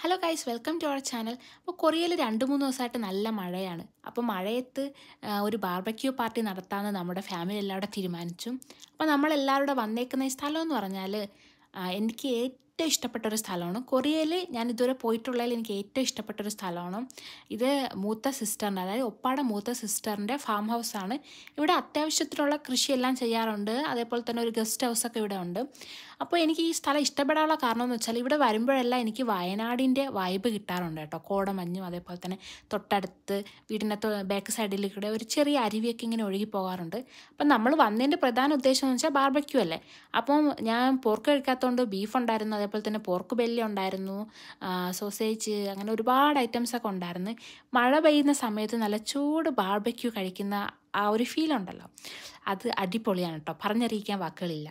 Hello guys welcome to our channel അപ്പോൾ കൊറിയയിൽ രണ്ട് മൂന്ന് ദിവസമായിട്ട് നല്ല മഴയാണ്. അപ്പോൾ മഴയത്ത് ഒരു ബാർബക്യൂ പാർട്ടി നടത്താമെന്ന് നമ്മുടെ ഫാമിലി എല്ലാവരും തീരുമാനിച്ചു. അപ്പോൾ നമ്മളെല്ലാവരും വന്നേക്കുന്ന ഈ സ്ഥലം എന്ന് പറഞ്ഞാൽ എനിക്ക് എനിക്ക് ഏറ്റവും ഇഷ്ടപ്പെട്ട ഒരു സ്ഥലമാണ്. കൊറിയയിൽ ഞാൻ ഇതുവരെ പോയിട്ടുള്ളതിൽ എനിക്ക് ഏറ്റവും ഇഷ്ടപ്പെട്ട ഒരു സ്ഥലമാണ്. ഇത് മൂത്ത സിസ്റ്ററിന്റെ അതായത് ഒപ്പാടെ മൂത്ത സിസ്റ്ററിന്റെ ഫാം ഹൗസാണ് ഇവിടെ അത്യാവശ്യത്തിനുള്ള കൃഷിയെല്ലാം ചെയ്യാറുണ്ട്. അതേപോലെ തന്നെ ഒരു ഗസ്റ്റ് ഹൗസൊക്കെ ഇവിടെ ഉണ്ട്. അപ്പോൾ എനിക്ക് ഈ സ്ഥലം ഇഷ്ടപ്പെടാനുള്ള കാരണം എന്ന് വെച്ചാൽ ഇവിടെ വരുമ്പോഴെല്ലാം എനിക്ക് വയനാടിന്റെ വൈബ് കിട്ടാറുണ്ട് കേട്ടോ. കോടമഞ്ഞും അതേപോലെ തന്നെ തൊട്ടടുത്ത് വീടിന്റെ ബാക്ക് സൈഡിൽ കൂടെ ഒരു ചെറിയ അരുവിയൊക്കെ ഇങ്ങനെ ഒഴുകി പോകാറുണ്ട്. അപ്പം നമ്മൾ വന്നതിന്റെ പ്രധാന ഉദ്ദേശം എന്ന് വെച്ചാൽ ബാർബക്യൂ അല്ലേ? അപ്പം ഞാൻ പോർക്ക് കഴിക്കാത്തതുകൊണ്ട് ബീഫ് ഉണ്ടായിരുന്നു. അതേപോലെ തന്നെ പോർക്ക് ബെല്ലി ഉണ്ടായിരുന്നു. സോസേജ് അങ്ങനെ ഒരുപാട് ഐറ്റംസ് ഒക്കെ ഉണ്ടായിരുന്നു. മഴ പെയ്യുന്ന സമയത്ത് നല്ല ചൂട് ബാർബക്യൂ കഴിക്കുന്ന ആ ഒരു ഫീൽ ഉണ്ടല്ലോ. അത് അടിപൊളിയാണ് കേട്ടോ പറഞ്ഞറിയിക്കാൻ വാക്കുകളില്ല.